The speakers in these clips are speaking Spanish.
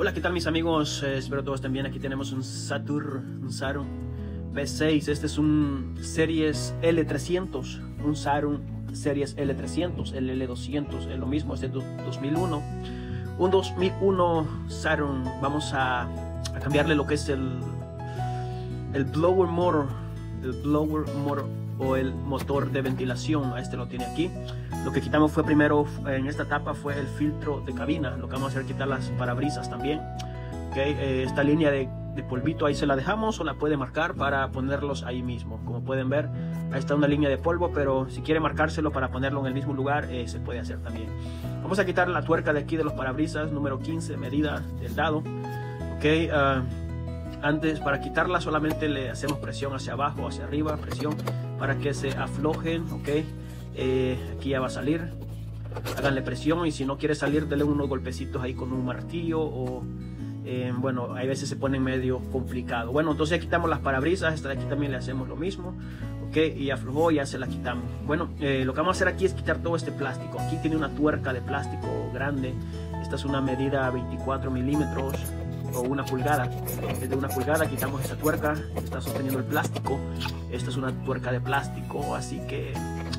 Hola, ¿qué tal mis amigos? Eh, espero todos estén bien. Aquí tenemos un Saturn, un Saturn P6. Este es un Series L300, un Saturn Series L300, el L200, es lo mismo, este es 2001. Un 2001 Saturn, vamos a, a cambiarle lo que es el, el blower motor, el blower motor o el motor de ventilación, a este lo tiene aquí. Lo que quitamos fue primero en esta etapa fue el filtro de cabina, lo que vamos a hacer es quitar las parabrisas también. Okay, eh, esta línea de, de, polvito ahí se la dejamos o la puede marcar para ponerlos ahí mismo. Como pueden ver, ahí está una línea de polvo, pero si quiere marcárselo para ponerlo en el mismo lugar, eh, se puede hacer también. Vamos a quitar la tuerca de aquí de los parabrisas, número 15, medida del dado. Okay, uh, antes, para quitarla solamente le hacemos presión hacia abajo, hacia arriba, presión para que se aflojen, ok. Eh, aquí ya va a salir. Háganle presión y si no quiere salir, denle unos golpecitos ahí con un martillo o eh, bueno, hay veces se pone medio complicado. Bueno, entonces ya quitamos las parabrisas, esta de aquí también le hacemos lo mismo, ok, y aflojó, ya se la quitamos. Bueno, eh, lo que vamos a hacer aquí es quitar todo este plástico. Aquí tiene una tuerca de plástico grande, esta es una medida 24 milímetros o una pulgada. Desde una pulgada quitamos esa tuerca, está sosteniendo el plástico. Esta es una tuerca de plástico, así que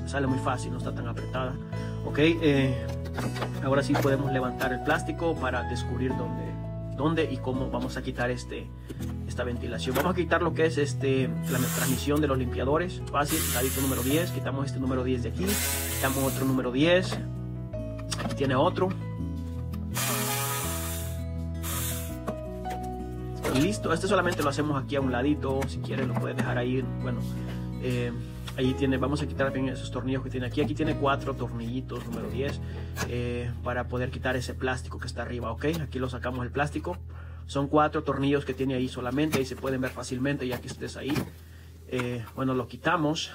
sale muy fácil, no está tan apretada. Ok, eh, ahora sí podemos levantar el plástico para descubrir dónde, dónde y cómo vamos a quitar este, esta ventilación. Vamos a quitar lo que es este, la transmisión de los limpiadores. Fácil, ladito número 10, quitamos este número 10 de aquí, quitamos otro número 10, aquí tiene otro, Y listo, este solamente lo hacemos aquí a un ladito, si quieres lo puedes dejar ahí, bueno, eh, ahí tiene, vamos a quitar también esos tornillos que tiene aquí, aquí tiene cuatro tornillitos, número 10, eh, para poder quitar ese plástico que está arriba, ok, aquí lo sacamos el plástico, son cuatro tornillos que tiene ahí solamente, ahí se pueden ver fácilmente ya que estés ahí, eh, bueno, lo quitamos,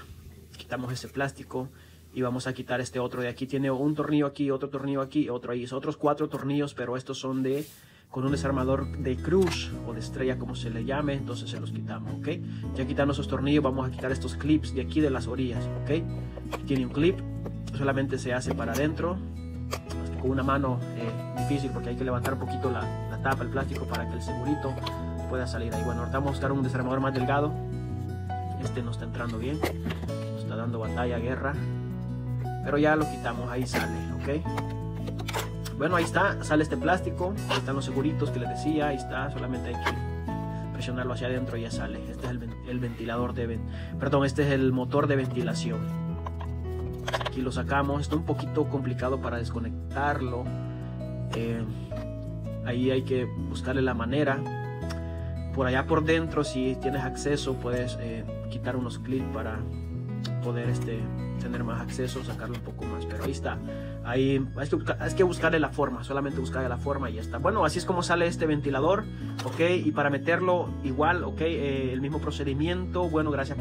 quitamos ese plástico, y vamos a quitar este otro de aquí. Tiene un tornillo aquí, otro tornillo aquí, otro ahí. Son otros cuatro tornillos, pero estos son de con un desarmador de cruz o de estrella como se le llame, entonces se los quitamos, ¿ok? Ya quitando esos tornillos vamos a quitar estos clips de aquí de las orillas, ¿ok? Tiene un clip, solamente se hace para adentro, con una mano eh, difícil porque hay que levantar un poquito la, la, tapa, el plástico para que el segurito pueda salir ahí. Bueno, ahorita vamos a buscar un desarmador más delgado, este no está entrando bien, nos está dando batalla, guerra, pero ya lo quitamos, ahí sale, ¿ok? Bueno, ahí está, sale este plástico, ahí están los seguritos que les decía, ahí está, solamente hay que presionarlo hacia adentro y ya sale. Este es el, el ventilador de, perdón, este es el motor de ventilación. Aquí lo sacamos, está un poquito complicado para desconectarlo. Eh, ahí hay que buscarle la manera. Por allá por dentro, si tienes acceso, puedes eh, quitar unos clips para poder este, tener más acceso, sacarlo un poco más. Pero ahí está. Ahí hay que, hay que buscarle la forma, solamente buscarle la forma y ya está. Bueno, así es como sale este ventilador, ok. Y para meterlo igual, ok, eh, el mismo procedimiento. Bueno, gracias.